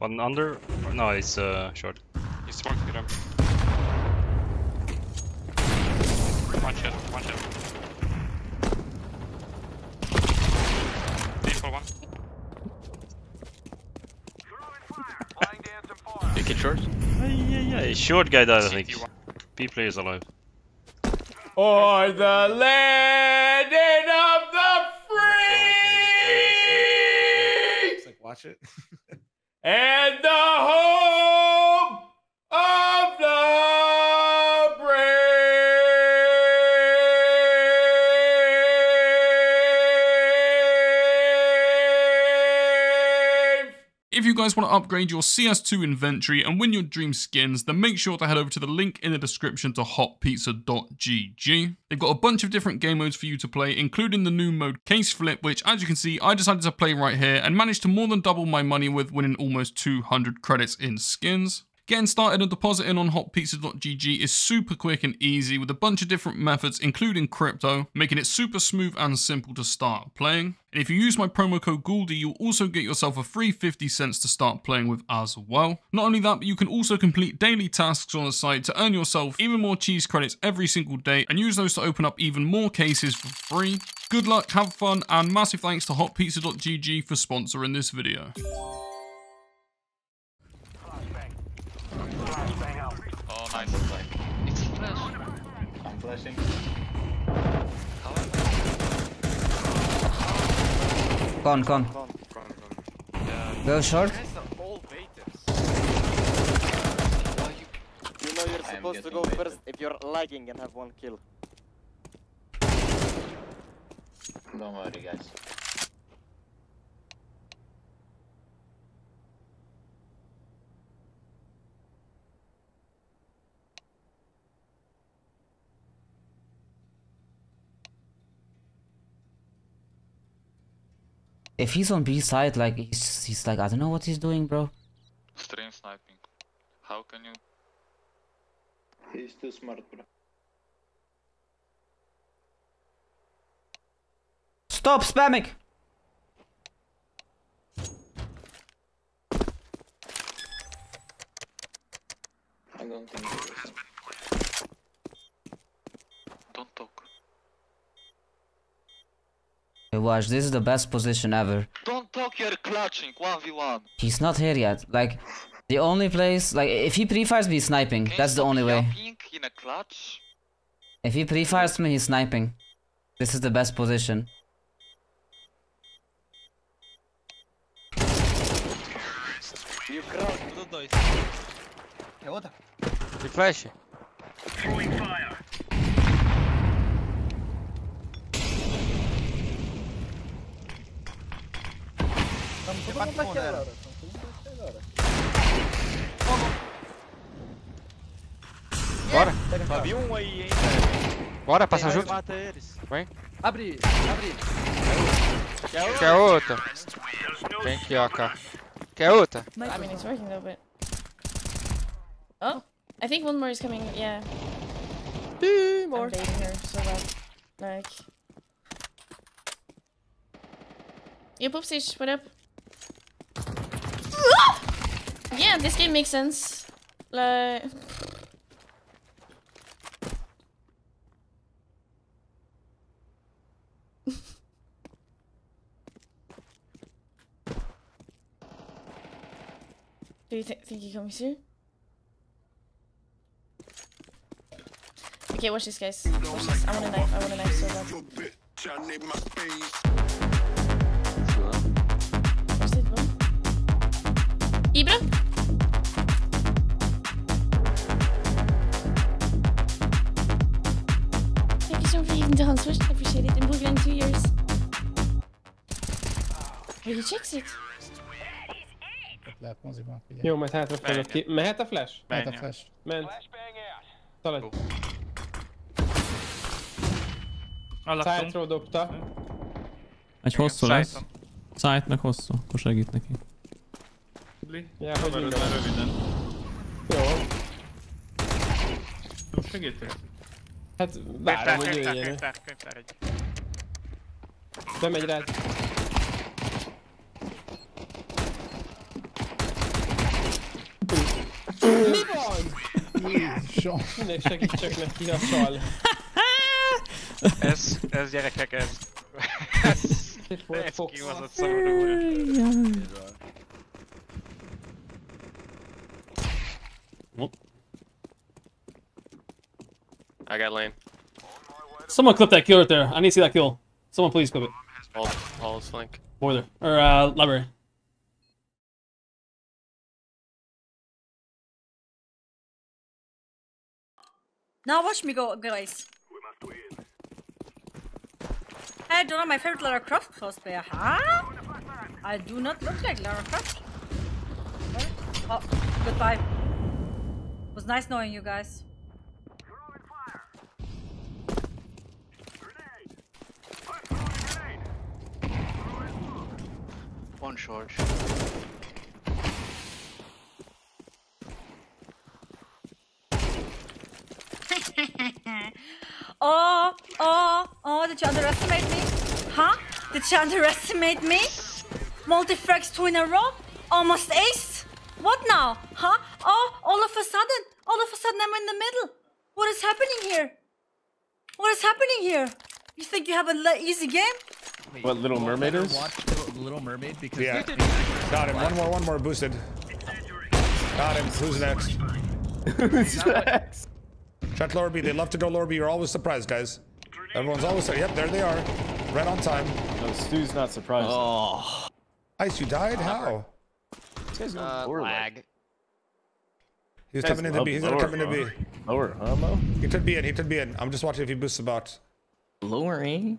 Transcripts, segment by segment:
One under? No, it's uh, short. He's smoked with him. One shot, one shot. Three one. Take it short. Yeah, yeah, yeah. Short guy died, I think. CT one. B players alive. Or the landing of the free It's like, watch it. and the home If you guys want to upgrade your CS2 inventory and win your dream skins, then make sure to head over to the link in the description to hotpizza.gg. They've got a bunch of different game modes for you to play, including the new mode Case Flip, which as you can see, I decided to play right here and managed to more than double my money with winning almost 200 credits in skins. Getting started and depositing on hotpizza.gg is super quick and easy with a bunch of different methods, including crypto, making it super smooth and simple to start playing. And if you use my promo code Gouldy, you'll also get yourself a free 50 cents to start playing with as well. Not only that, but you can also complete daily tasks on the site to earn yourself even more cheese credits every single day and use those to open up even more cases for free. Good luck, have fun, and massive thanks to hotpizza.gg for sponsoring this video. Gone, gone. Yeah. Go short. Guys are all waiters. Why you You know you're supposed to go baited. first if you're lagging and have one kill. Don't worry, guys. If he's on B side, like he's he's like I don't know what he's doing, bro. Stream sniping. How can you? He's too smart, bro. Stop spamming. I don't think he was. Don't talk. Hey, watch. This is the best position ever. Don't talk. You're clutching. One v one. He's not here yet. Like the only place, like if he pre-fires me, he's sniping. Can That's the only way. in a clutch. If he pre-fires me, he's sniping. This is the best position. You Estamos com 4 pontos, galera. Bora. Só vi um aí, hein. Bora, passa Tem, junto. Mata eles. Vem. Abre, abre. Quer outra? Quer outra? Vem aqui, ó, cá. Quer outra? I mean, it's working though, but... Oh, I think one more is coming, yeah. Two more. I'm baiting so bad. Like... o Poopsies, what up? Yeah, this game makes sense. Like. Do you th think he comes here? Okay, watch this, guys. Watch this. I want a knife. I want a knife so bad. Where's it going? Ibra? I'm Johan Swish. Officiated in Brooklyn two years. Hogy you check it? Lehet moziban, figyelj. Jó, majd hátra fogod ki. Mehet a flash? Mehet a flash. Ment. Talaj. Alattunk. Side-ról dobta. Egy hosszú lesz. Side-nak hosszú, akkor segít neki. Ja, hogy röviden. Jó. Jó, segítek. Hát várom, hogy jöjjön. Könyvtár, könyvtár, könyvtár egy. Bemegy rád. Mi van? Jézusom! Minek segítsek neki a sal. Ez, ez gyerekek, ez... Ez... Ez kihozott szarul. Jaj. I got lane. Someone clip that kill right there. I need to see that kill. Someone please clip it. All, all is flank. Boiler. Or, uh, library. Now watch me go, guys. I don't know my favorite Lara Croft cosplayer, huh? I do not look like Lara Croft. Oh, goodbye. It was nice knowing you guys. One short. oh, oh, oh, did you underestimate me? Huh? Did you underestimate me? Multi-frags two in a row? Almost ace? What now? Huh? Oh, all of a sudden, all of a sudden I'm in the middle. What is happening here? What is happening here? You think you have an easy game? What Little Mermaid is? Watch Little Mermaid because Yeah. Got him. One more, one more. Boosted. Got him. Who's next? Who's next? Check lower B. They love to go lower B. You're always surprised, guys. Everyone's always yep, there they are. Right on time. No, Stu's not surprised. Oh. Ice, you died? How? Uh, lag. He was Guys coming into lower B. He's gonna lower, come into B. huh? Lower, huh, Mo? He could be in. He could be in. I'm just watching if he boosts the bot. Lowering.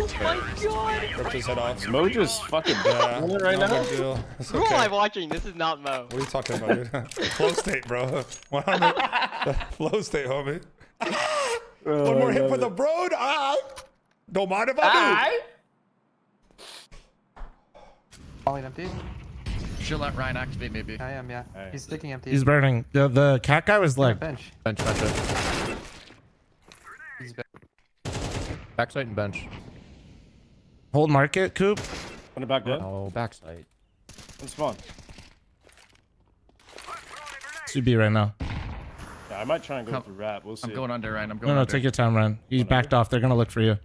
Oh my god! Ripped his head off. Mo just fucking Yeah, killing right no now. big deal. It's Who am I watching? This is not Mo. What are you talking about, dude? Flow state, bro. 100. Flow state, homie. Oh, One more hit love for the it. bro. Ah! Don't mind if I do. Falling empty. Should let Ryan activate maybe. I am, yeah. Alright. He's sticking empty. He's burning. The the cat guy was like bench. bench bench. He's back. Backside and bench. Hold market, Coop. Put it back there. Oh, backside. Let's spawn. Should be right now. Yeah, I might try and go Come- through rap. We'll see. I'm going under, Ryan. I'm going No, no, under. take your time, Ryan. He's backed off. They're gonna look for you.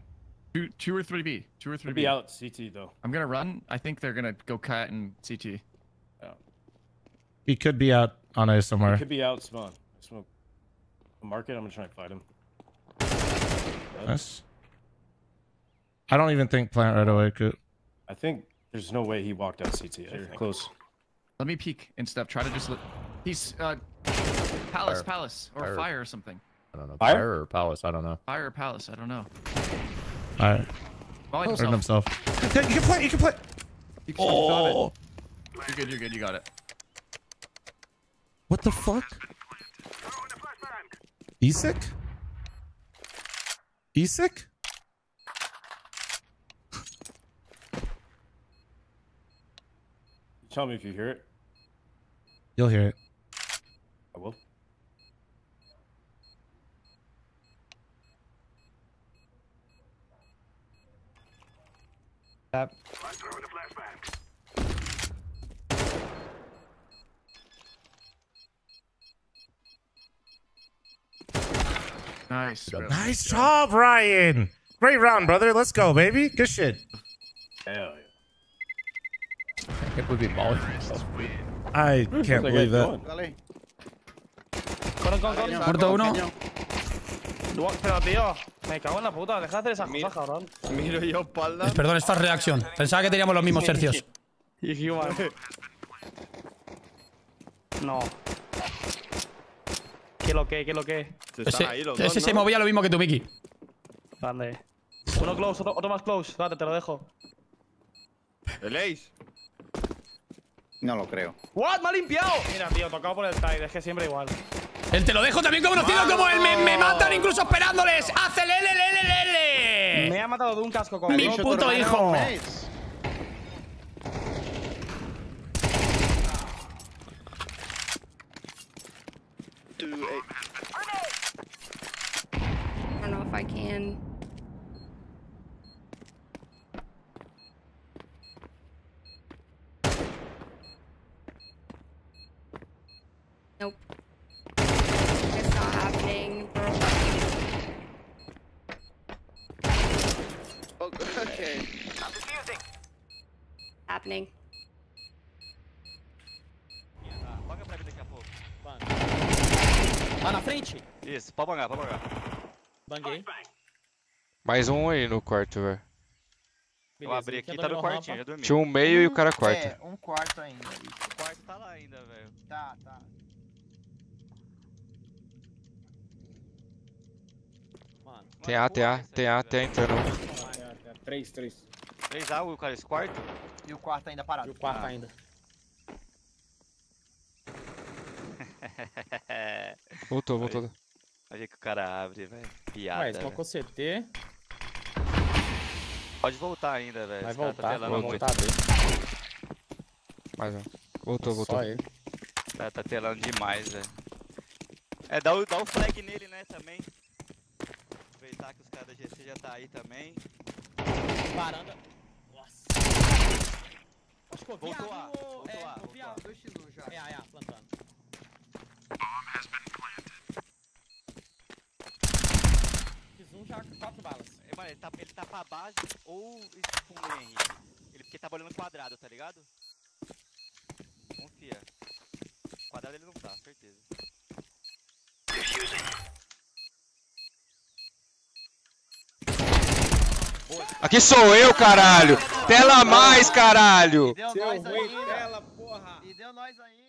Two, two or three B. Two or three Could B. be out CT though. I'm gonna run. I think they're gonna go cat and CT. Yeah. He could be out on A somewhere. Could be out spawn. I smoke. Market. I'm gonna try and fight him. Nice. I don't even think plant right away, Coop. I think there's no way he walked out CT. Here, close. Let me peek and stuff. Try to just look. He's uh, palace, Fire. palace, or Fire. fire. or something. I don't know. Fire? Fire or palace? I don't know. Fire or palace. I don't know. All right. Volleyed Hurt himself. himself. You can play. You can play. You can- you got it. You're good. You're good. You got it. What the fuck? Isik? Isik? Tell me if you hear it. You'll hear it. I will. Tap. Nice. really. Nice job, Ryan. Great round, brother. Let's go, baby. Good shit. Hell It would be balling I can't believe that. Muerto uno. Tío, me cago en la puta, deja de hacer esas cosas, cabrón. Miro yo espalda. Perdón, es fast reaction. Pensaba que teníamos los mismos tercios. No. ¿Qué lo que? ¿Qué lo que? Ese, ese se movía lo mismo que tú, Miki. Grande. Uno close, otro, otro más close. Espérate, te lo dejo. ¿El ace? No lo creo. ¡What! ¡Me ha limpiado! Mira, tío, tocado por el tide, es que siempre igual. El te lo dejo también conocido como el me, me matan incluso esperándoles. ¡Hace lele, lele, lele! Me ha matado de un casco con Mi puto hijo. I don't know if I can. Happening. Paga pra mim daqui a pouco. Lá na frente. Isso, pode bangar, pode bangar. Banguei. Mais um aí no quarto, velho. Eu abri aqui, tá no quartinho, já dormi. Tinha um meio e o cara quarto. É, um quarto ainda. O quarto tá lá ainda, velho. Tá, tá. Tem A, tem A, tem A, tem A entrando. Três, três. 3A, o cara, esse quarto? E o quarto ainda parado. E o quarto Ah. ainda. Voltou, voltou. Olha que o cara abre, velho. Piada. Ué, smocou CT. Pode voltar ainda, velho. Vai cara voltar, tá telando vai voltar dele. Mais um. Voltou, voltou. Só ele. O cara tá telando demais, velho. É, dá o, dá o flag nele, né, também. Aproveitar que os caras da GC já tá aí também. Varanda. Vi Voltou a A, voltou é, A, a voltou 2x1 já. É, é, plantando. Fiz um já com quatro balas. É, Mano, ele tá, ele tá pra base ou esconde, Henrique. Ele porque tá olhando quadrado, tá ligado? Confia. Quadrado ele não tá, certeza. Aqui sou eu, caralho! Tela a mais, caralho! E deu nós ruim, aí. Tela, porra. E deu nós aí.